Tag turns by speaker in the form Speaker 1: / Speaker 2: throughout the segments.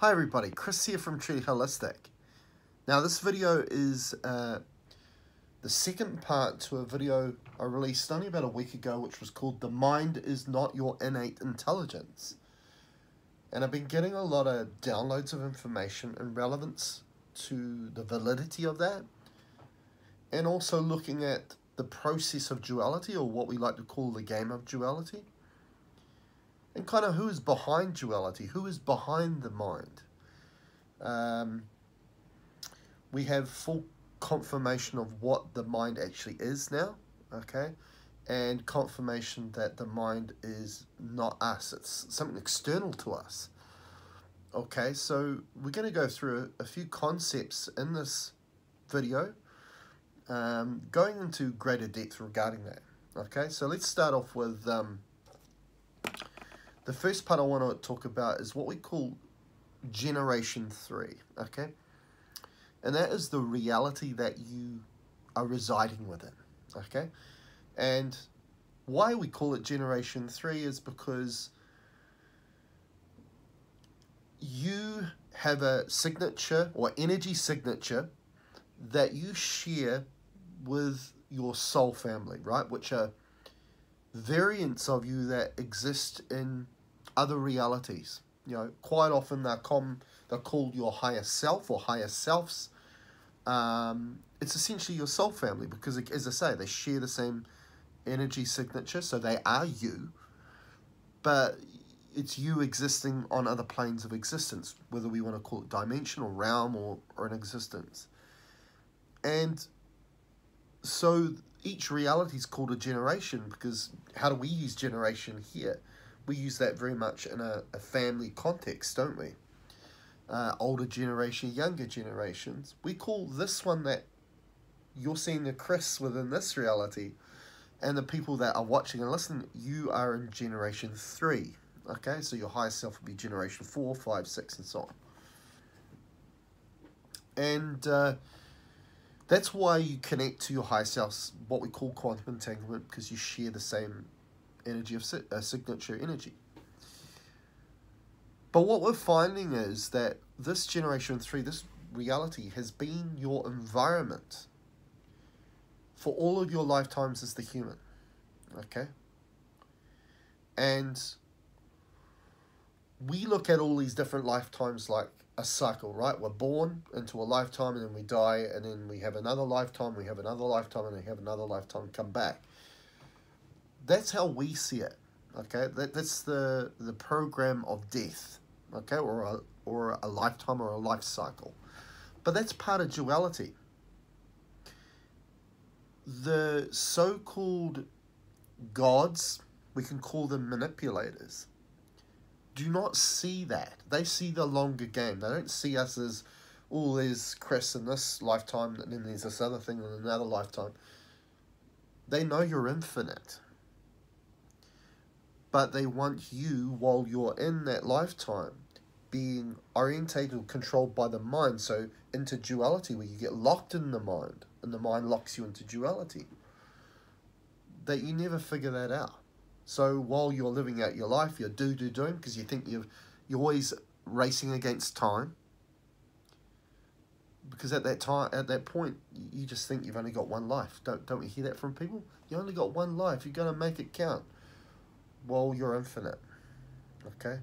Speaker 1: Hi everybody, Chris here from Truly Holistic. Now this video is uh, the second part to a video I released only about a week ago which was called The Mind is Not Your Innate Intelligence. And I've been getting a lot of downloads of information in relevance to the validity of that and also looking at the process of duality or what we like to call the game of duality and kind of who is behind duality, who is behind the mind. Um, we have full confirmation of what the mind actually is now, okay, and confirmation that the mind is not us, it's something external to us. Okay, so we're going to go through a, few concepts in this video, um, going into greater depth regarding that. Okay, so let's start off with um, the first part I want to talk about is what we call Generation 3, okay? And that is the reality that you are residing within, okay? And why we call it Generation 3 is because you have a signature or energy signature that you share with your soul family, right? Which are variants of you that exist in other realities. You know, quite often they're, com- they're called your higher self or higher selves. Um, it's essentially your soul family because, as I say, they share the same energy signature, so they are you, but it's you existing on other planes of existence, whether we want to call it dimension or realm or, or an existence. And so each reality is called a generation because how do we use generation here? We use that very much in a, a family context, don't we? Uh, older generation, younger generations. We call this one that you're seeing the Chris within this reality, and the people that are watching and listening, you are in generation three. Okay, so your higher self will be generation four, five, six, and so on. And uh, that's why you connect to your higher self, what we call quantum entanglement, because you share the same energy of uh, signature energy. But what we're finding is that this generation three, this reality, has been your environment for all of your lifetimes as the human. Okay? And we look at all these different lifetimes like a cycle, right? We're born into a lifetime and then we die, and then we have another lifetime, we have another lifetime, and we have another lifetime come back that's how we see it. Okay, that, that's the the program of death. Okay, or a or a lifetime or a life cycle, but that's part of duality. The so-called gods, we can call them manipulators. Do not see that. They see the longer game. They don't see us as, oh, there's Chris in this lifetime, and then there's this other thing in another lifetime. They know you're infinite but they want you while you're in that lifetime being orientated or controlled by the mind. So into duality where you get locked in the mind and the mind locks you into duality. That you never figure that out. So while you're living out your life, you're do do doing because you think you've you're always racing against time. Because at that time, at that point, you just think you've only got one life. Don't don't we hear that from people? You only got one life. You're gonna make it count well, you're infinite. Okay?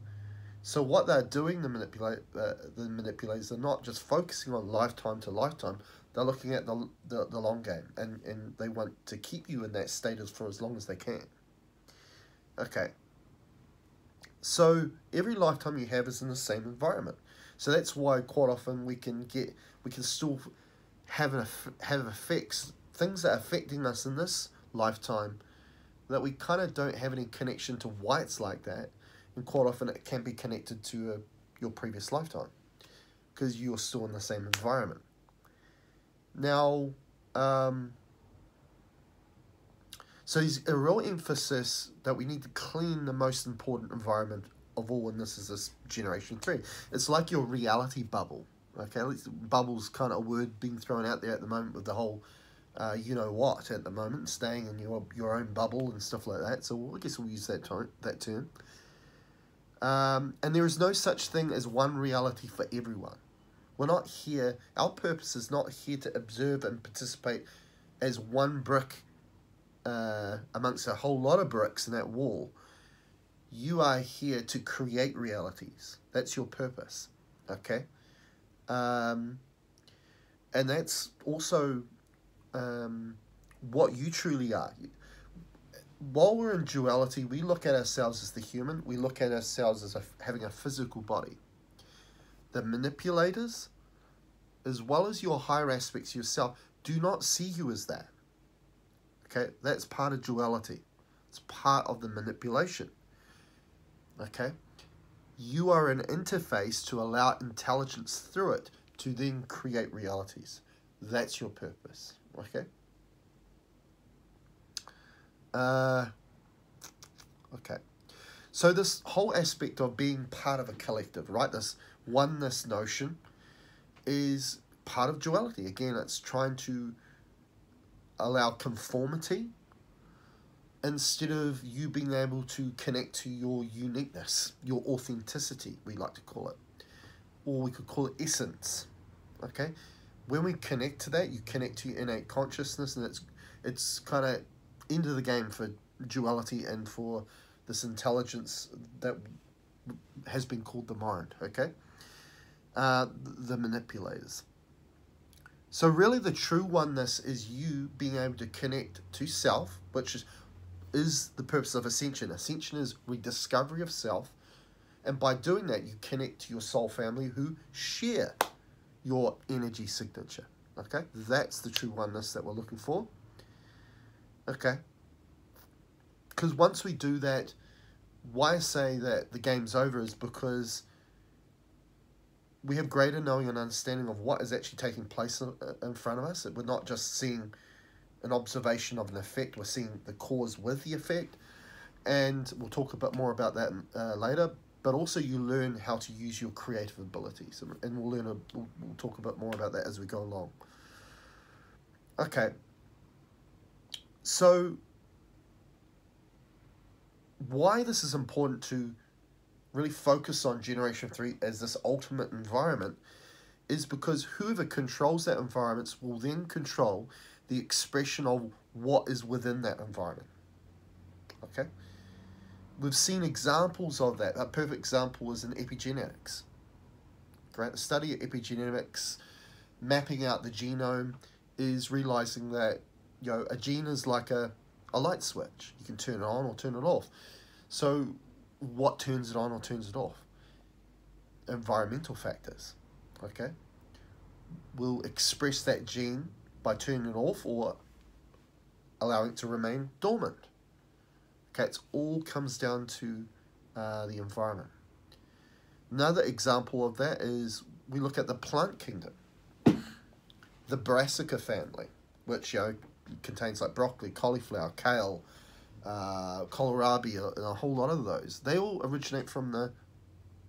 Speaker 1: So what they're doing, the manipulate, the manipulators, they're not just focusing on lifetime to lifetime. They're looking at the, the, the long game, and, and they want to keep you in that status for as long as they can. Okay. So every lifetime you have is in the same environment. So that's why quite often we can get, we can still have an, have effects, things that are affecting us in this lifetime that we kind of don't have any connection to why it's like that, and quite often it can be connected to a, uh, your previous lifetime because you're still in the same environment. Now, um, so there's a real emphasis that we need to clean the most important environment of all, and this is this generation three. It's like your reality bubble. Okay, bubble's kind of a word being thrown out there at the moment with the whole uh, you know what at the moment, staying in your your own bubble and stuff like that. So I guess we'll use that term. That term. Um, and there is no such thing as one reality for everyone. We're not here, our purpose is not here to observe and participate as one brick uh, amongst a whole lot of bricks in that wall. You are here to create realities. That's your purpose. Okay? Um, and that's also um, what you truly are. While we're in duality, we look at ourselves as the human, we look at ourselves as a, having a physical body. The manipulators, as well as your higher aspects yourself, do not see you as that. Okay, that's part of duality. It's part of the manipulation. Okay, you are an interface to allow intelligence through it to then create realities. That's your purpose. Okay. Uh, okay. So this whole aspect of being part of a collective, right? This oneness notion is part of duality. Again, it's trying to allow conformity instead of you being able to connect to your uniqueness, your authenticity, we like to call it. Or we could call it essence. Okay? When we connect to that, you connect to your innate consciousness and it's it's kind of of the game for duality and for this intelligence that has been called the mind, okay? Uh, the manipulators. So really the true oneness is you being able to connect to self, which is, is the purpose of ascension. Ascension is rediscovery of self. And by doing that, you connect to your soul family who share your energy signature. Okay? That's the true oneness that we're looking for. Okay? Because once we do that, why say that the game's over is because we have greater knowing and understanding of what is actually taking place in front of us. We're not just seeing an observation of an effect, we're seeing the cause with the effect. And we'll talk a bit more about that uh, later. But also, you learn how to use your creative abilities, and we'll learn. A, we'll, we'll talk a bit more about that as we go along. Okay. So, why this is important to really focus on Generation 3 as this ultimate environment is because whoever controls that environment will then control the expression of what is within that environment. Okay? We've seen examples of that. A perfect example is in epigenetics. Right? The study of epigenetics, mapping out the genome, is realizing that you know a gene is like a, a light switch. You can turn it on or turn it off. So what turns it on or turns it off? Environmental factors, okay? Will express that gene by turning it off or allowing it to remain dormant. Okay, it all comes down to uh, the environment. Another example of that is we look at the plant kingdom. The Brassica family, which you know contains like broccoli, cauliflower, kale, uh, kohlrabi, and a whole lot of those. They all originate from the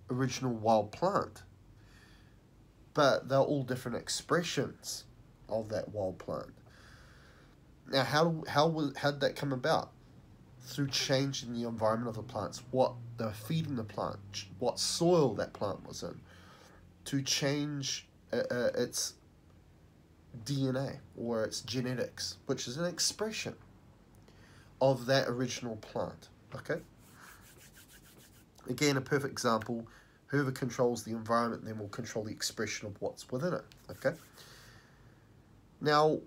Speaker 1: original wild plant. But they're all different expressions of that wild plant. Now, how how how did that come about? Through changing the environment of the plants, what they're feeding the plant, what soil that plant was in, to change uh, uh, its DNA or its genetics, which is an expression of that original plant. Okay? Again, a perfect example. Whoever controls the environment then will control the expression of what's within it. Okay? Now,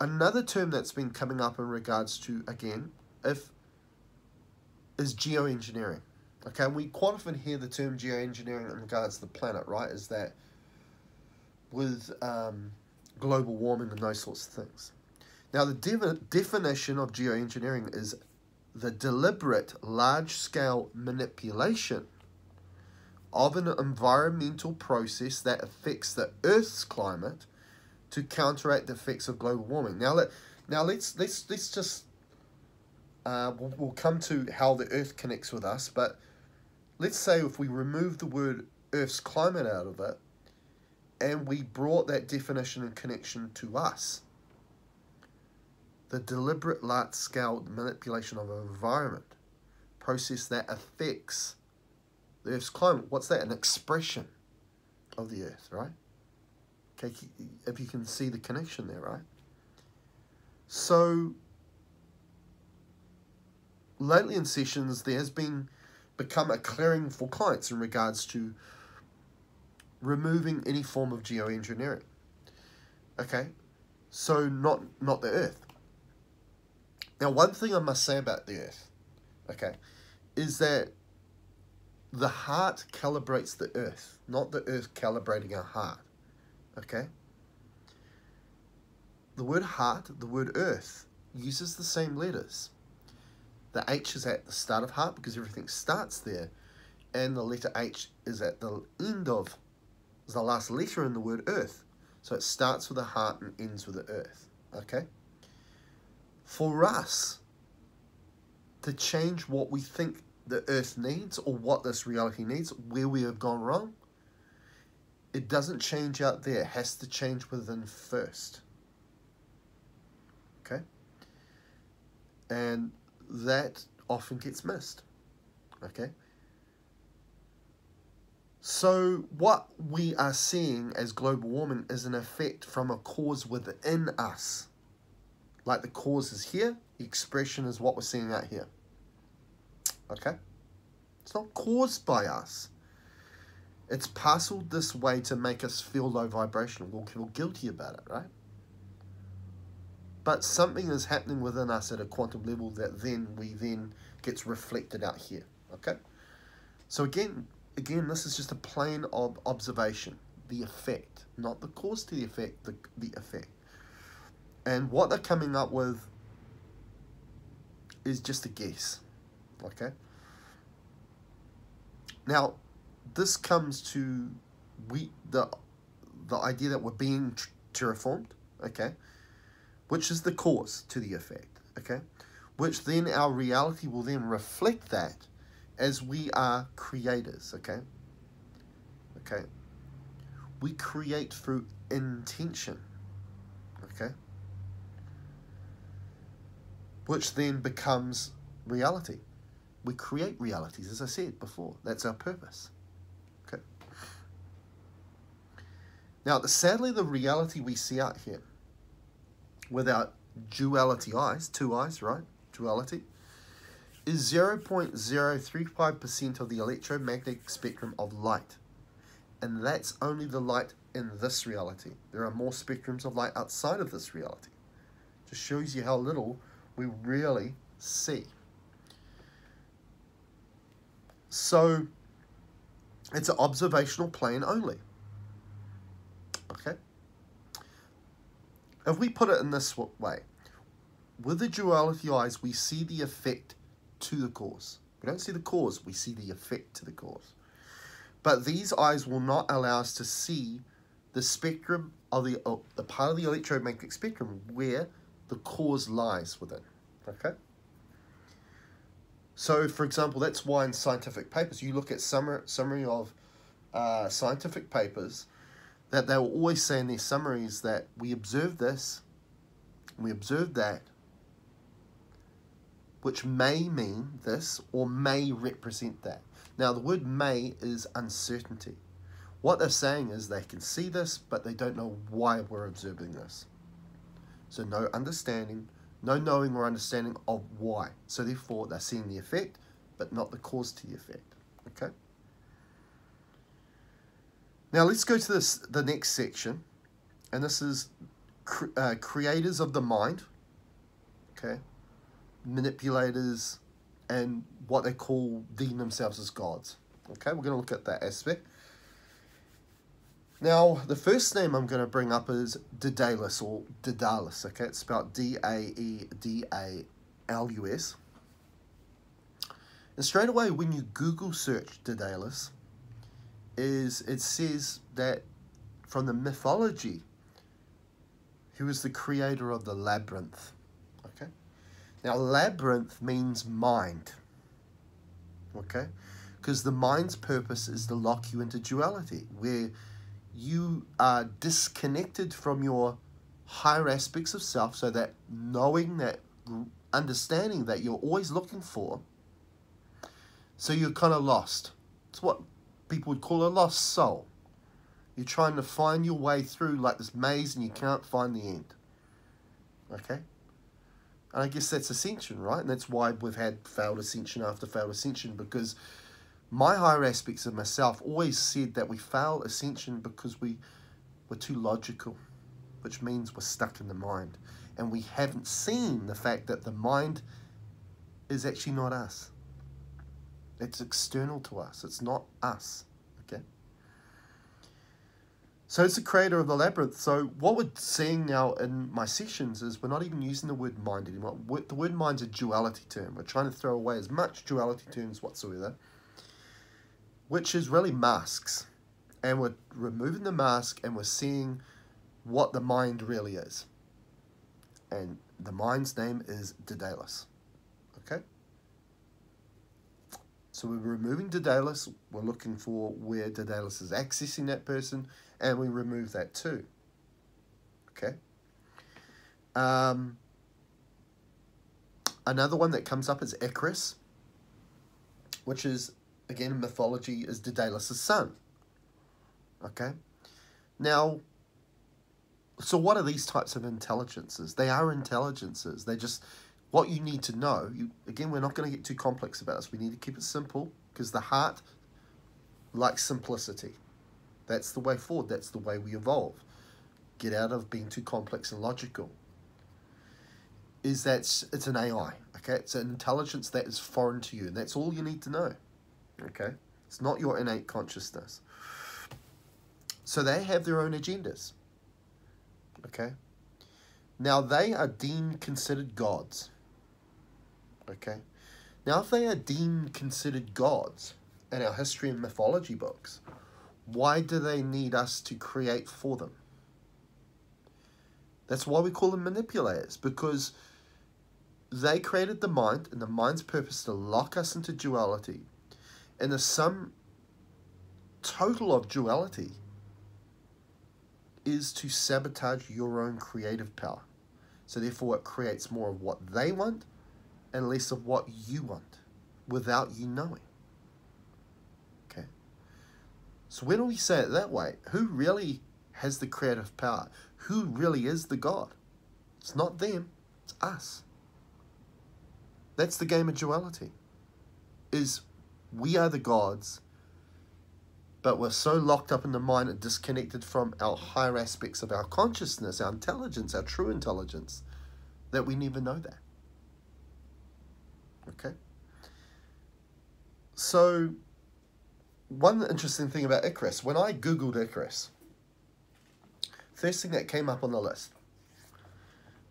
Speaker 1: another term that's been coming up in regards to, again, if is geoengineering. Okay, we quite often hear the term geoengineering in regards to the planet, right? Is that with um, global warming and those sorts of things. Now, the de definition of geoengineering is the deliberate large-scale manipulation of an environmental process that affects the Earth's climate to counteract the effects of global warming. Now, let now let's let's let's just uh, we'll, we'll come to how the Earth connects with us, but let's say if we remove the word Earth's climate out of it, and we brought that definition and connection to us the deliberate large-scale manipulation of an environment process that affects The Earth's climate, what's that? An expression of the Earth, right? Okay, if you can see the connection there, right? So, lately in sessions, there has been become a clearing for clients in regards to removing any form of geoengineering. Okay, so not not the Earth. Now, one thing I must say about the Earth, okay, is that the heart calibrates the Earth, not the Earth calibrating our heart. Okay. The word heart, the word Earth, uses the same letters. The H is at the start of heart because everything starts there, and the letter H is at the end of is the last letter in the word earth. So it starts with the heart and ends with the earth. Okay? For us to change what we think the earth needs or what this reality needs, where we have gone wrong, it doesn't change out there. It has to change within first. Okay? And that often gets missed. Okay? So, what we are seeing as global warming is an effect from a cause within us. Like the cause is here, the expression is what we're seeing out here. Okay? It's not caused by us. It's parceled this way to make us feel low vibrational. We'll feel guilty about it, right? But something is happening within us at a quantum level that then we then gets reflected out here. Okay? So again, again, this is just a plane of observation, the effect, not the cause to the effect, the, the effect. And what they're coming up with is just a guess, okay? Now, this comes to we the the idea that we're being terraformed, okay, which is the cause to the effect, okay, which then our reality will then reflect that as we are creators, okay? Okay. We create through intention, okay? Which then becomes reality. We create realities, as I said before. That's our purpose. Okay. Now, sadly, the reality we see out here, without duality eyes, two eyes, right? Duality is 0.035% of the electromagnetic spectrum of light. And that's only the light in this reality. There are more spectrums of light outside of this reality. Just shows you how little we really see. So, it's an observational plane only. Okay? If we put it in this way, with the duality eyes, we see the effect to the cause. We don't see the cause, we see the effect to the cause. But these eyes will not allow us to see the spectrum of the, the part of the electromagnetic spectrum where the cause lies within. Okay? So, for example, that's why in scientific papers, you look at summary, summary of uh, scientific papers, that they will always say in their summaries that we observed this, we observed that, which may mean this or may represent that. Now, the word may is uncertainty. What they're saying is they can see this, but they don't know why we're observing this. So, no understanding, no knowing or understanding of why. So, therefore, they're seeing the effect, but not the cause to the effect. Okay? Now, let's go to this the next section, and this is cre uh, creators of the mind. Okay? manipulators, and what they call deem themselves as gods. Okay, we're going to look at that aspect. Now, the first name I'm going to bring up is Daedalus or Daedalus. Okay, it's spelled D A E D A L U S. And straight away, when you Google search Daedalus, is it says that from the mythology, he was the creator of the labyrinth. Okay? Now, labyrinth means mind. Okay? Because the mind's purpose is to lock you into duality, where you are disconnected from your higher aspects of self, so that knowing that, understanding that you're always looking for, so you're kind of lost. It's what people would call a lost soul. You're trying to find your way through like this maze and you can't find the end. Okay? And I guess that's ascension, right? And that's why we've had failed ascension after failed ascension because my higher aspects of myself always said that we fail ascension because we were too logical, which means we're stuck in the mind. And we haven't seen the fact that the mind is actually not us. It's external to us. It's not us. Okay? So it's the creator of the labyrinth. So what we're seeing now in my sessions is we're not even using the word mind anymore. The word mind's a duality term. We're trying to throw away as much duality terms whatsoever, which is really masks. And we're removing the mask and we're seeing what the mind really is. And the mind's name is Daedalus. Okay? So we're removing Daedalus. We're looking for where Daedalus is accessing that person and we remove that too. Okay. Um, another one that comes up is Icarus, which is, again, in mythology, is Daedalus' son. Okay. Now, so what are these types of intelligences? They are intelligences. They just, what you need to know, you, again, we're not going to get too complex about this. We need to keep it simple because the heart likes simplicity. That's the way forward. That's the way we evolve. Get out of being too complex and logical. Is that it's an AI, okay? It's an intelligence that is foreign to you, and that's all you need to know, okay? It's not your innate consciousness. So they have their own agendas, okay? Now they are deemed considered gods, okay? Now if they are deemed considered gods in our history and mythology books, why do they need us to create for them? That's why we call them manipulators, because they created the mind, and the mind's purpose to lock us into duality. And the sum total of duality is to sabotage your own creative power. So therefore it creates more of what they want and less of what you want without you knowing. Okay. So when we say it that way, who really has the creative power? Who really is the God? It's not them, it's us. That's the game of duality. Is we are the gods, but we're so locked up in the mind and disconnected from our higher aspects of our consciousness, our intelligence, our true intelligence, that we never know that. Okay? So one interesting thing about Icarus, when I googled Icarus, first thing that came up on the list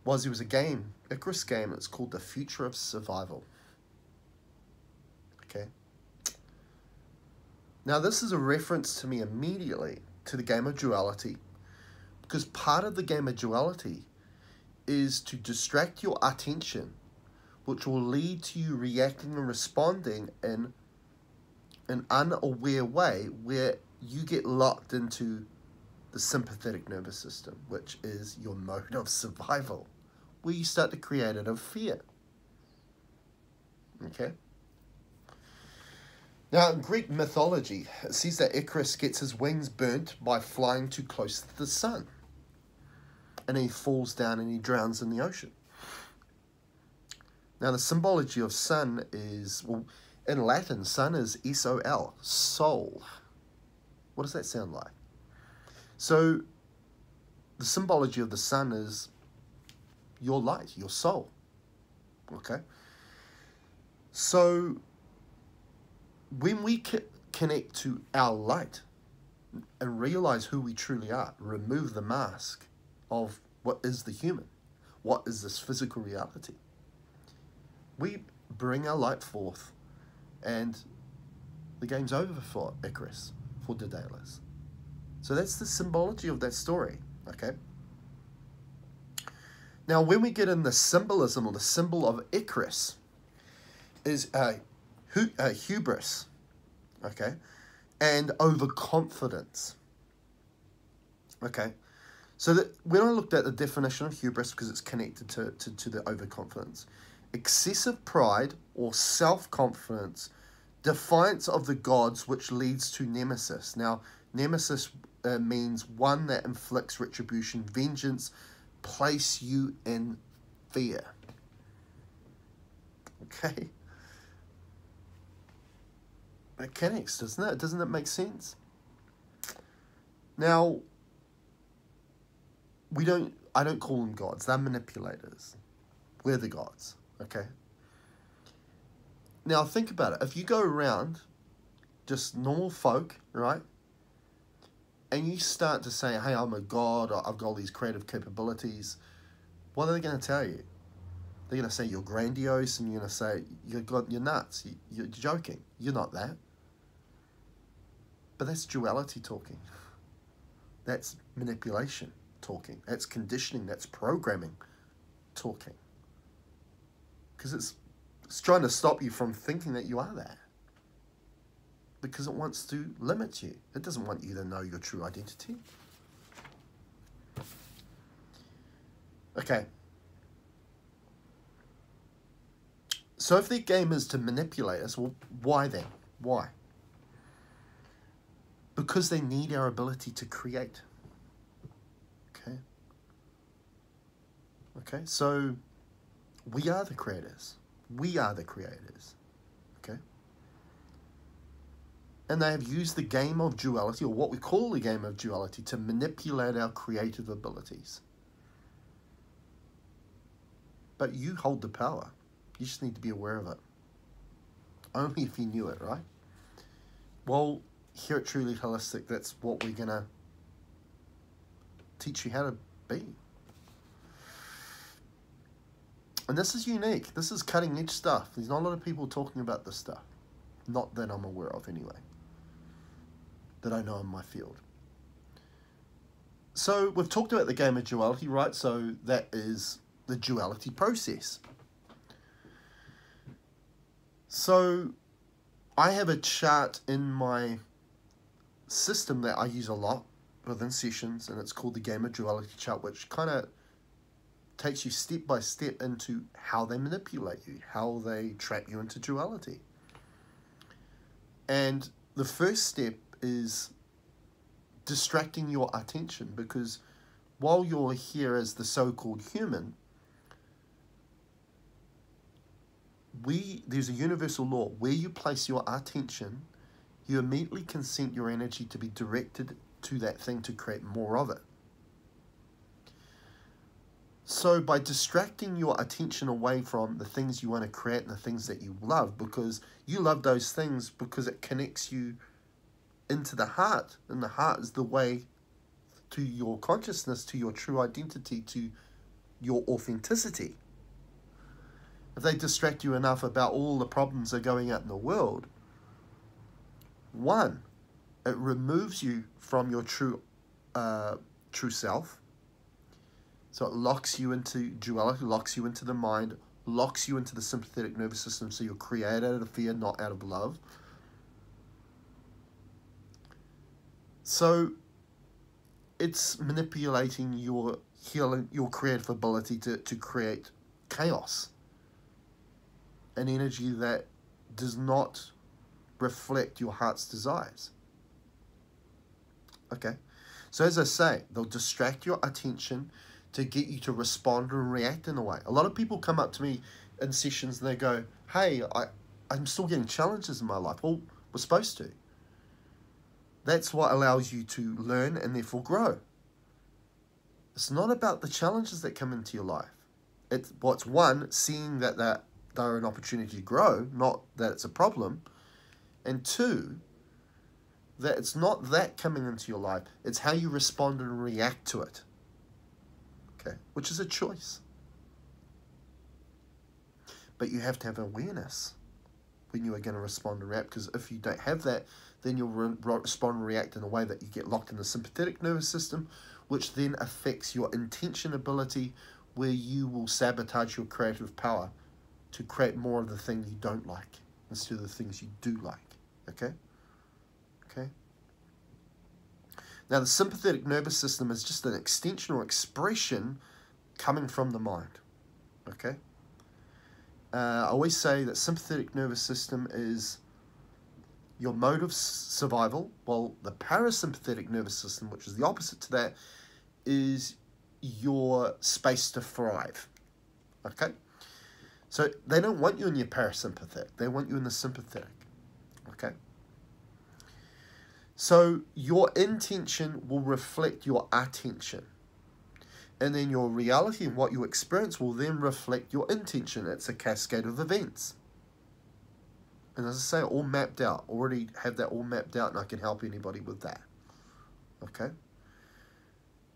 Speaker 1: was it was a game, Icarus game, it's called The Future of Survival. Okay. Now this is a reference to me immediately to the game of duality because part of the game of duality is to distract your attention which will lead to you reacting and responding in an unaware way where you get locked into the sympathetic nervous system, which is your mode of survival, where you start to create out of fear. Okay? Now, in Greek mythology, it says that Icarus gets his wings burnt by flying too close to the sun. And he falls down and he drowns in the ocean. Now, the symbology of sun is, well, in Latin, sun is S-O-L, soul. What does that sound like? So, the symbology of the sun is your light, your soul. Okay? So, when we connect to our light and realize who we truly are, remove the mask of what is the human, what is this physical reality, we bring our light forth and the game's over for Icarus, for Daedalus. So that's the symbology of that story, okay? Now, when we get in the symbolism or the symbol of Icarus, is uh, hu uh, hubris, okay, and overconfidence. Okay, so that when I looked at the definition of hubris, because it's connected to, to, to the overconfidence, excessive pride or self confidence Defiance of the gods, which leads to nemesis. Now, nemesis uh, means one that inflicts retribution, vengeance, place you in fear. Okay? That connects, doesn't it? Doesn't it make sense? Now, we don't, I don't call them gods, they're manipulators. We're the gods, okay? Now, think about it. If you go around, just normal folk, right? And you start to say, hey, I'm a god, or I've got all these creative capabilities, what are they going to tell you? They're going to say you're grandiose and you're going to say you're, you're nuts, you're joking. You're not that. But that's duality talking. That's manipulation talking. That's conditioning. That's programming talking. Because it's, it's trying to stop you from thinking that you are that. Because it wants to limit you. It doesn't want you to know your true identity. Okay. So if the game is to manipulate us, well, why then? Why? Because they need our ability to create. Okay? Okay, so we are the creators. We are the creators. Okay? And they have used the game of duality, or what we call the game of duality, to manipulate our creative abilities. But you hold the power. You just need to be aware of it. Only if you knew it, right? Well, here at Truly Holistic, that's what we're going to teach you how to be. And this is unique. This is cutting edge stuff. There's not a lot of people talking about this stuff. Not that I'm aware of, anyway. That I know in my field. So, we've talked about the game of duality, right? So, that is the duality process. So I have a chart in my system that I use a lot within sessions, and it's called the Game of Duality chart, which kind of takes you step by step into how they manipulate you, how they trap you into duality. And the first step is distracting your attention because while you're here as the so called human, we there's a universal law where you place your attention you immediately consent your energy to be directed to that thing to create more of it so by distracting your attention away from the things you want to create and the things that you love because you love those things because it connects you into the heart and the heart is the way to your consciousness to your true identity to your authenticity if they distract you enough about all the problems that are going out in the world, one, it removes you from your true, uh, true self. So it locks you into duality, locks you into the mind, locks you into the sympathetic nervous system. So you're created out of fear, not out of love. So it's manipulating your healing, your creative ability to, to create chaos an energy that does not reflect your heart's desires. Okay? So, as I say, they'll distract your attention to get you to respond and react in a way. A lot of people come up to me in sessions and they go, Hey, I, I'm still getting challenges in my life. Well, we're supposed to. That's what allows you to learn and therefore grow. It's not about the challenges that come into your life. It's what's one, seeing that that they're an opportunity to grow, not that it's a problem. And two, that it's not that coming into your life, it's how you respond and react to it. Okay, which is a choice. But you have to have awareness when you are going to respond and react, because if you don't have that, then you'll re respond and react in a way that you get locked in the sympathetic nervous system, which then affects your intention ability, where you will sabotage your creative power to create more of the thing you don't like instead of the things you do like. Okay? Okay? Now, the sympathetic nervous system is just an extension or expression coming from the mind. Okay? Uh, I always say that sympathetic nervous system is your mode of survival, while the parasympathetic nervous system, which is the opposite to that, is your space to thrive. Okay? So they don't want you in your parasympathetic, they want you in the sympathetic. Okay? So your intention will reflect your attention. And then your reality and what you experience will then reflect your intention. It's a cascade of events. And as I say, all mapped out. Already have that all mapped out and I can help anybody with that. Okay?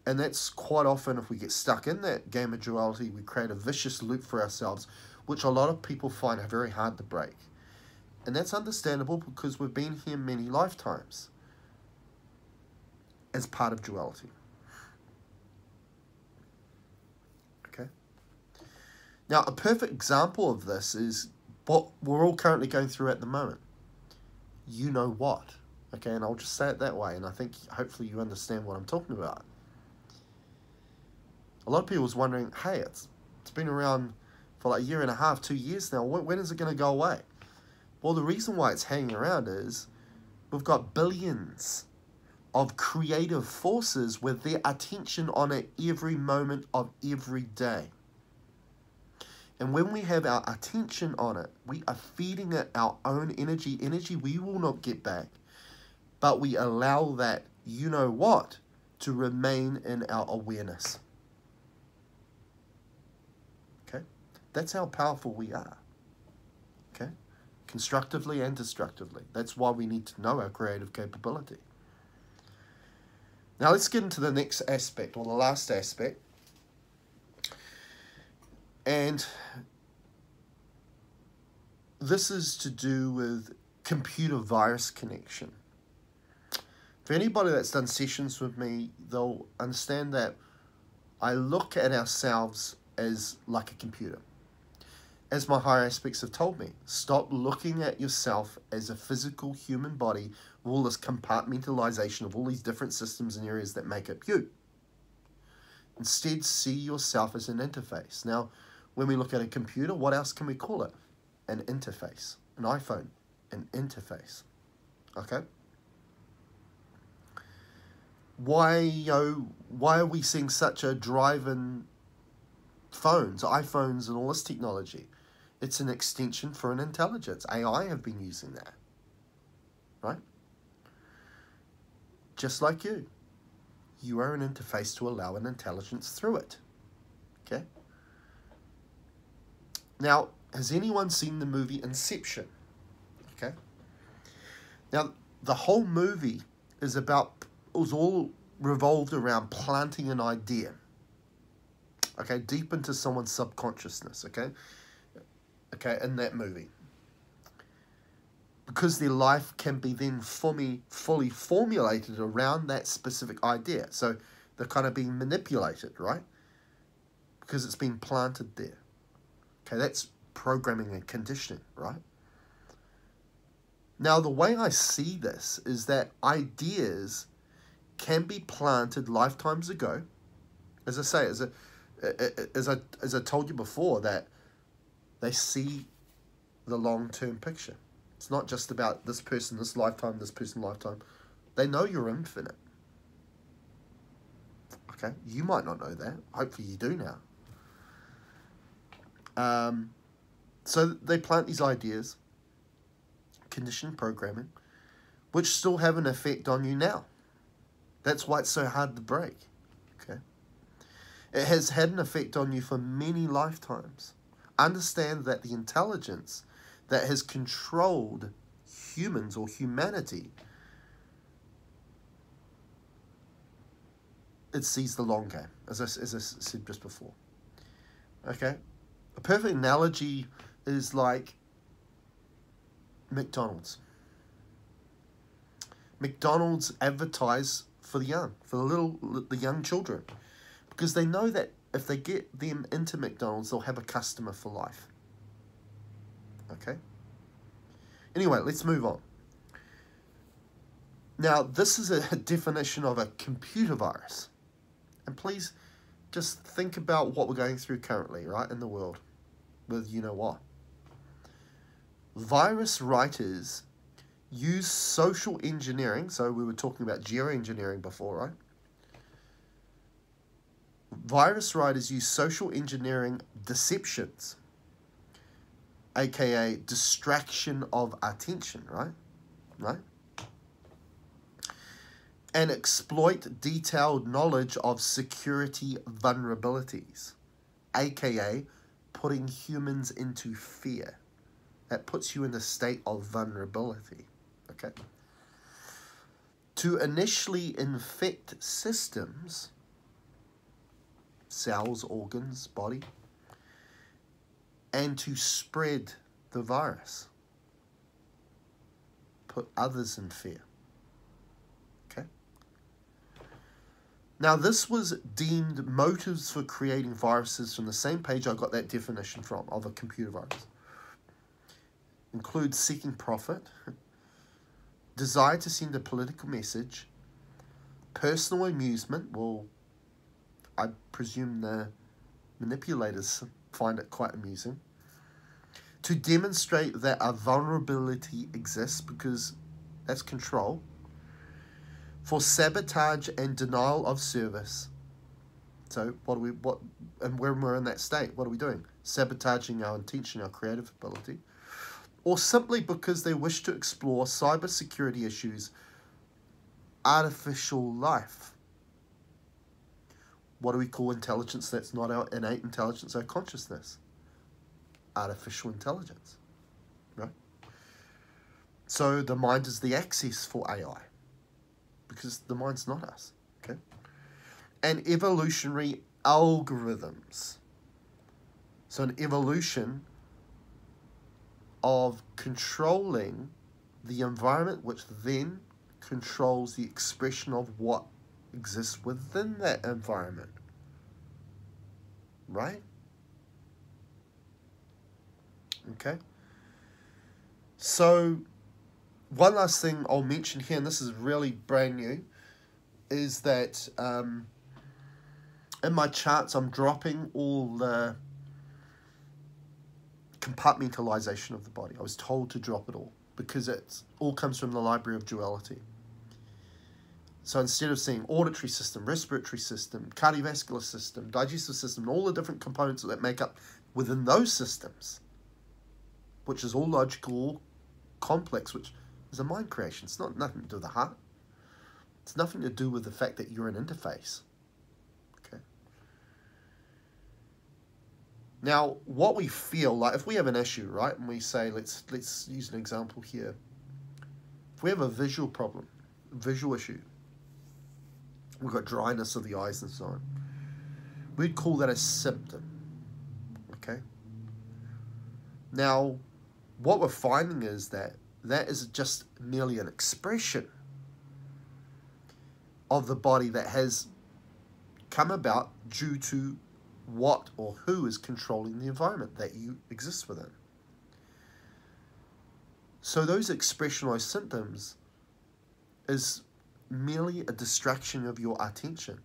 Speaker 1: And that's quite often if we get stuck in that game of duality, we create a vicious loop for ourselves, which a lot of people find very hard to break. And that's understandable because we've been here many lifetimes as part of duality. Okay? Now, a perfect example of this is what we're all currently going through at the moment. You know what. Okay, and I'll just say it that way, and I think hopefully you understand what I'm talking about. A lot of people was wondering, hey, it's it's been around for like a year and a half, two years now. When, when is it going to go away? Well, the reason why it's hanging around is we've got billions of creative forces with their attention on it every moment of every day. And when we have our attention on it, we are feeding it our own energy, energy we will not get back. But we allow that, you know what, to remain in our awareness. Okay? That's how powerful we are. Okay? Constructively and destructively. That's why we need to know our creative capability. Now let's get into the next aspect, or the last aspect, and this is to do with computer virus connection. For anybody that's done sessions with me, they'll understand that I look at ourselves as like a computer. As my higher aspects have told me, stop looking at yourself as a physical human body with all this compartmentalization of all these different systems and areas that make up you. Instead, see yourself as an interface. Now, when we look at a computer, what else can we call it? An interface. An iPhone, an interface. Okay? Why, know, why are we seeing such a drive in phones, iPhones, and all this technology? It's an extension for an intelligence. AI have been using that. Right? Just like you. You are an interface to allow an intelligence through it. Okay? Now, has anyone seen the movie Inception? Okay. Now, the whole movie is about, it was all revolved around planting an idea. Okay, deep into someone's subconsciousness, okay? Okay, in that movie. Because their life can be then fully, fully formulated around that specific idea. So they're kind of being manipulated, right? Because it's been planted there. Okay, that's programming and conditioning, right? Now, the way I see this is that ideas can be planted lifetimes ago. As I say, as, a, as, I, as I told you before, that they see the long-term picture. It's not just about this person, this lifetime, this person, lifetime. They know you're infinite. Okay? You might not know that. Hopefully you do now. Um, so they plant these ideas, conditioned programming, which still have an effect on you now. That's why it's so hard to break. It has had an effect on you for many lifetimes. Understand that the intelligence that has controlled humans or humanity it sees the long game, as I, as I said just before. Okay? A perfect analogy is like McDonald's. McDonald's advertise for the young, for the little, the young children, because they know that if they get them into McDonald's, they'll have a customer for life. Okay? Anyway, let's move on. Now, this is a definition of a computer virus. And please just think about what we're going through currently, right, in the world with you know what. Virus writers use social engineering. So we were talking about geoengineering before, right? Virus writers use social engineering deceptions, aka distraction of attention, right? Right? And exploit detailed knowledge of security vulnerabilities, aka putting humans into fear. That puts you in a state of vulnerability. Okay? To initially infect systems, cells, organs, body, and to spread the virus. Put others in fear. Okay? Now, this was deemed motives for creating viruses from the same page I got that definition from of a computer virus. Includes seeking profit, desire to send a political message, personal amusement. Well, I presume the manipulators find it quite amusing. To demonstrate that a vulnerability exists because that's control. For sabotage and denial of service. So what do we what and when we're in that state, what are we doing? Sabotaging our intention, our creative ability. Or simply because they wish to explore cybersecurity issues, artificial life what do we call intelligence that's not our innate intelligence, our consciousness? Artificial intelligence, right? So the mind is the access for AI because the mind's not us, okay? And evolutionary algorithms. So an evolution of controlling the environment, which then controls the expression of what exists within that environment. Right? Okay. So, one last thing I'll mention here, and this is really brand new, is that um, in my charts I'm dropping all the compartmentalization of the body. I was told to drop it all because it all comes from the library of duality. So instead of seeing auditory system, respiratory system, cardiovascular system, digestive system, all the different components that make up within those systems, which is all logical, complex, which is a mind creation. It's not nothing to do with the heart. It's nothing to do with the fact that you're an interface. Okay. Now, what we feel like, if we have an issue, right, and we say, let's let's use an example here. If we have a visual problem, visual issue, We've got dryness of the eyes and so on. We'd call that a symptom. Okay? Now, what we're finding is that that is just merely an expression of the body that has come about due to what or who is controlling the environment that you exist within. So those expressionalized symptoms is merely a distraction of your attention.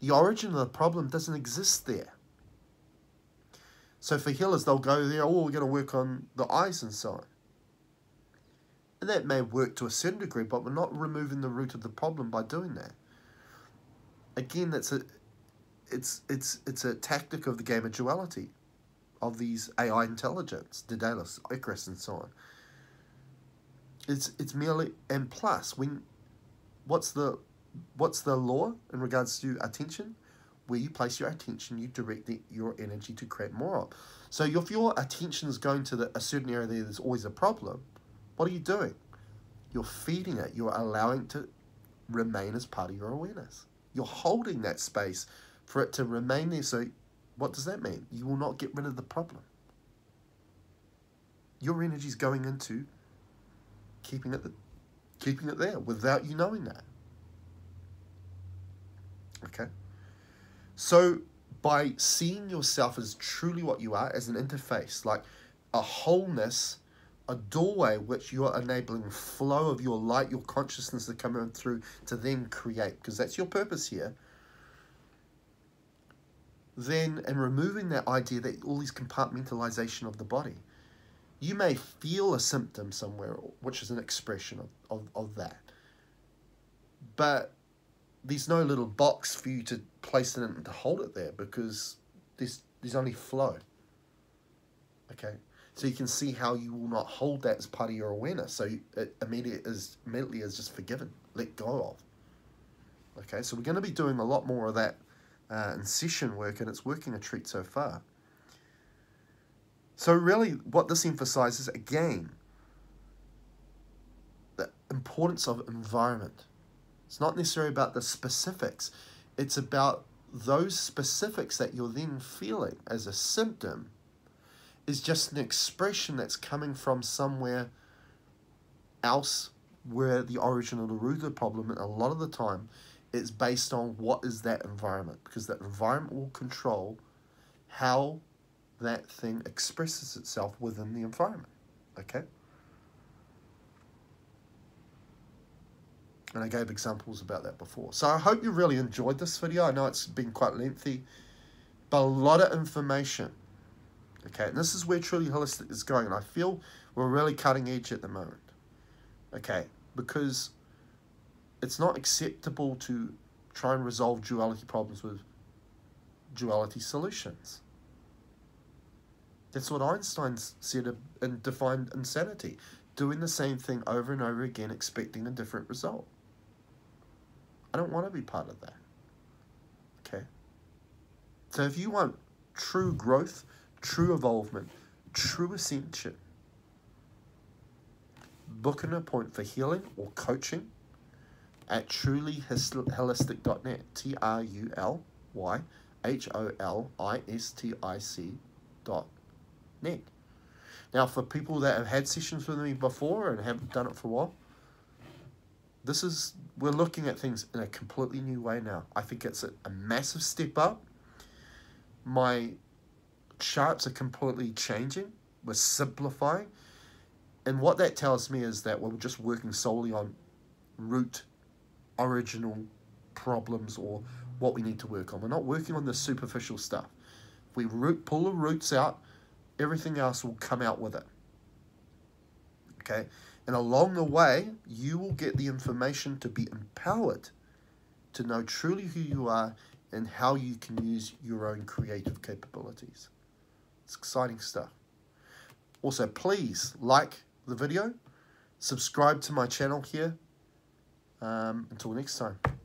Speaker 1: The origin of the problem doesn't exist there. So for healers, they'll go there, oh, we're going to work on the eyes and so on. And that may work to a certain degree, but we're not removing the root of the problem by doing that. Again, that's a it's it's it's a tactic of the game of duality, of these AI intelligence, Daedalus, Icarus, and so on. It's it's merely and plus when what's the what's the law in regards to attention? Where you place your attention, you direct the, your energy to create more of. So if your attention is going to the, a certain area there, there's always a problem. What are you doing? You're feeding it. You're allowing it to remain as part of your awareness. You're holding that space for it to remain there. So what does that mean? You will not get rid of the problem. Your energy is going into keeping it keeping it there without you knowing that. Okay? So, by seeing yourself as truly what you are, as an interface, like a wholeness, a doorway which you are enabling flow of your light, your consciousness to come in through to then create, because that's your purpose here. Then, and removing that idea that all these compartmentalization of the body, you may feel a symptom somewhere, which is an expression of, of, of that. But there's no little box for you to place it in to hold it there because there's there's only flow. Okay, so you can see how you will not hold that as part of your awareness. So it immediately is immediately is just forgiven, let go of. Okay, so we're going to be doing a lot more of that uh, in session work, and it's working a treat so far. So really, what this emphasizes again, the importance of environment. It's not necessarily about the specifics. It's about those specifics that you're then feeling as a symptom is just an expression that's coming from somewhere else where the origin of the root of the problem and a lot of the time is based on what is that environment because that environment will control how that thing expresses itself within the environment okay And I gave examples about that before. So I hope you really enjoyed this video. I know it's been quite lengthy, but a lot of information. Okay, and this is where Truly Holistic is going. And I feel we're really cutting edge at the moment. Okay, because it's not acceptable to try and resolve duality problems with duality solutions. That's what Einstein said and defined insanity. Doing the same thing over and over again, expecting a different result. I don't want to be part of that. Okay? So if you want true growth, true evolvement, true ascension, book an appointment for healing or coaching at trulyholistic.net. T R U L Y H O L I S T I C dot net. Now, for people that have had sessions with me before and haven't done it for a while, this is we're looking at things in a completely new way now. I think it's a, a massive step up. My charts are completely changing. We're simplifying. And what that tells me is that we're just working solely on root, original problems or what we need to work on. We're not working on the superficial stuff. We root, pull the roots out, everything else will come out with it. Okay? And along the way, you will get the information to be empowered to know truly who you are and how you can use your own creative capabilities. It's exciting stuff. Also, please like the video, subscribe to my channel here. Um, until next time.